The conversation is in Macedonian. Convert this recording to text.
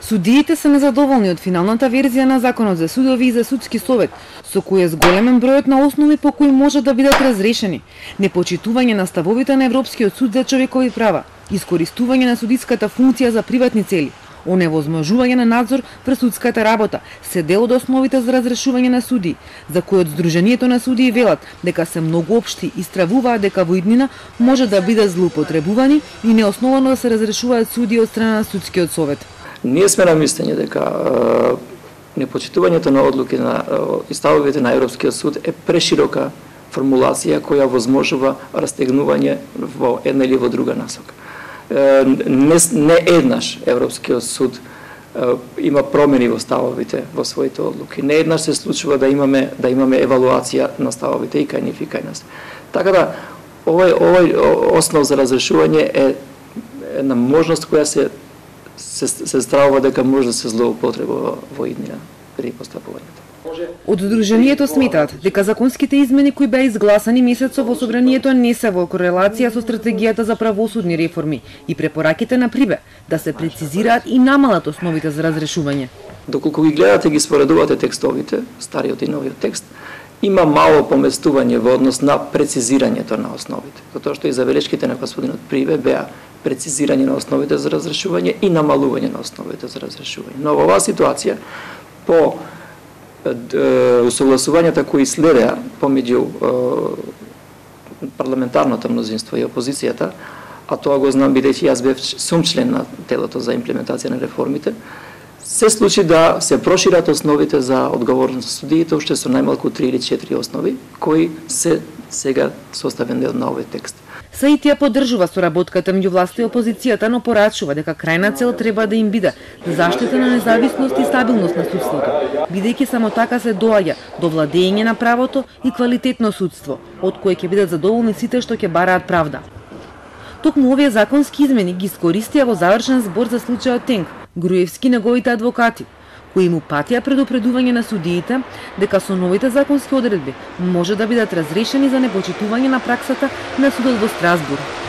Судиите се незадоволни од финалната верзија на Законот за судови и за судски совет, со кој е зголемен бројот на основи по кои може да бидат разрешени, непочитување на ставовите на Европскиот суд за човекови права, искористување на судиската функција за приватни цели, оневозможување на надзор врз судската работа се дел од основите за разрешување на суди, за кои од Сдруженијето на судии велат дека се многу општи и стравуваат дека во иднина може да биде злоупотребувани и неосновано да се разрешуваат суди од страна на судскиот совет. Ние сме на мислење дека непочитувањето на одлуки на и ставовите на Европскиот суд е преширока формулација која возможува растегнување во една или во друга насока не, не еднаш Европскиот суд има промени во ставовите во своите одлуки. Не еднаш се случува да имаме да имаме евалуација на ставовите и кај нив и кај нас. Така да овој овој основ за разрешување е една можност која се се, се стравува дека може да се злоупотребува во иднина при постапувањето. Од сметаат дека законските измени кои беа изгласани месецов во собранието не се во корелација со стратегијата за правосудни реформи и препораките на Прибе да се прецизираат и намалат основите за разрешување. Доколку ги гледате ги споредувате текстовите, стариот и новиот текст, има мало поместување во однос на прецизирањето на основите. Затоа што и забелешките на господинот Прибе беа прецизирање на основите за разрешување и намалување на основите за разрешување. Но во оваа ситуација, по усогласувањата кои следеа помеѓу парламентарното мнозинство и опозицијата, а тоа го знам бидејќи јас бев сум член на телото за имплементација на реформите, се случи да се прошират основите за одговорност на судиите, уште со најмалку 3 или 4 основи, кои се сега составен дел на овој текст. Саитија поддржува соработката меѓу власта и опозицијата, но порачува дека крајна цел треба да им биде заштита на независност и стабилност на судството, бидејќи само така се доаѓа до владење на правото и квалитетно судство, од кое ќе бидат задоволни сите што ќе бараат правда. Токму овие законски измени ги искористија во завршен збор за случајот Тенк, Груевски неговите адвокати, кои му патија предупредување на судиите дека со новите законски одредби може да бидат разрешени за непочитување на праксата на судот во Страсбург.